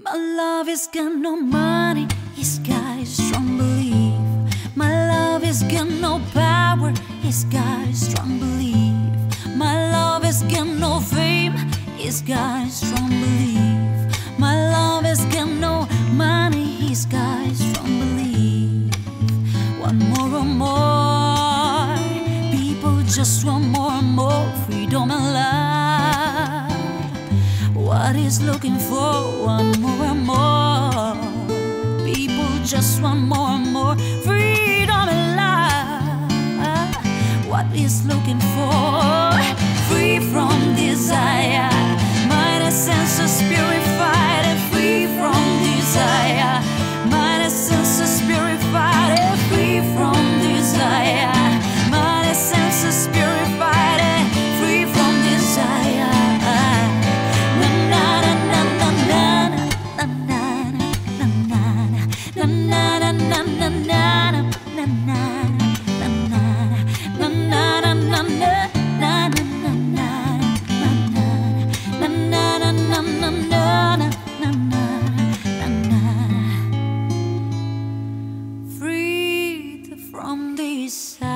My love is got no money, he's got a strong belief. My love is got no power, he's got a strong belief. My love is got no fame, he's got a strong belief. My love is got no money, he's got a strong belief. One more and more, people just want more and more freedom and love. Is looking for one more and more? People just want more and more freedom and love. What is looking for? Free from beside